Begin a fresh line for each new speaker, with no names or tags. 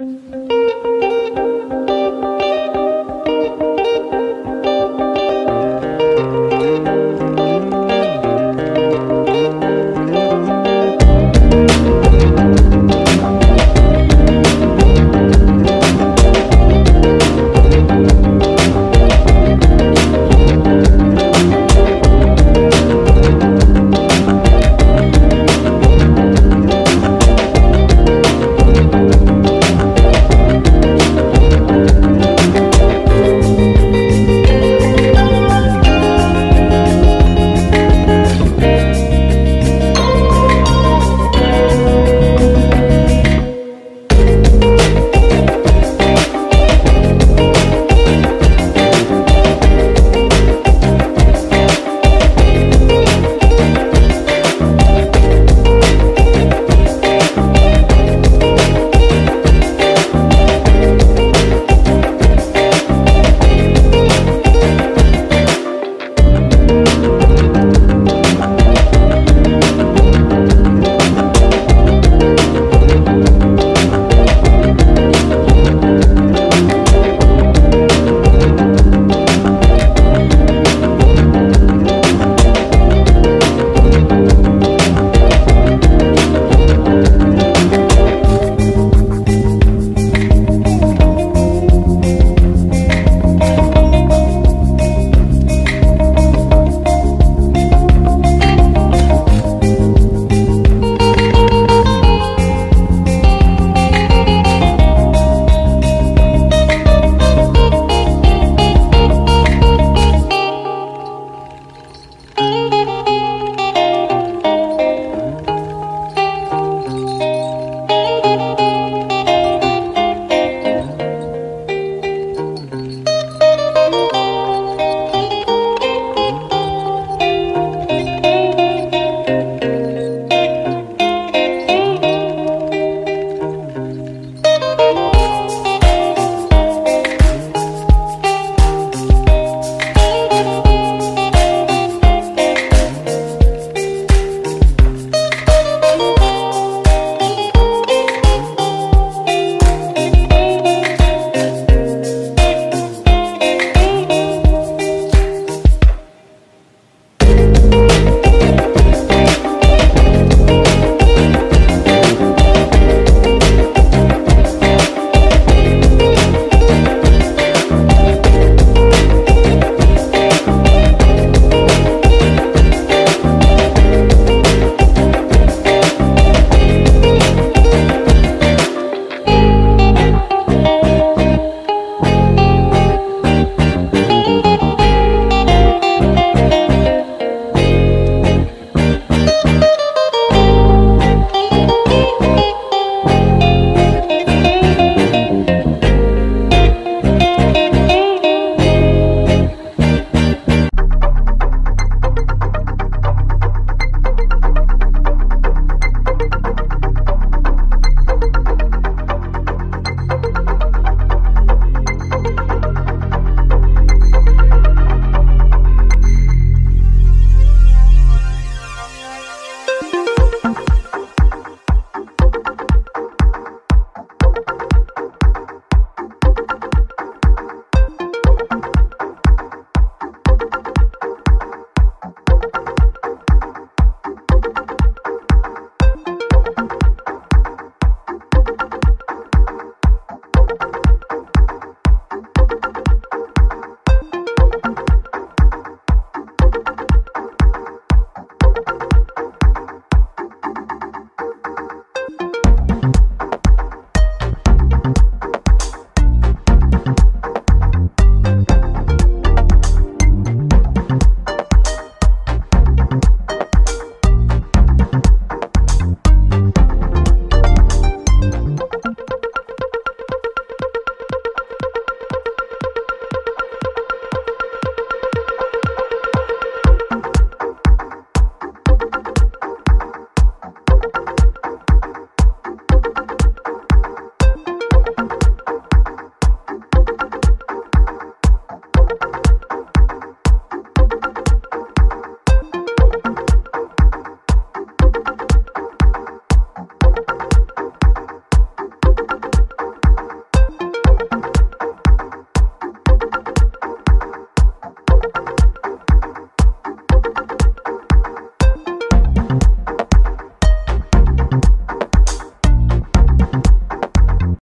Música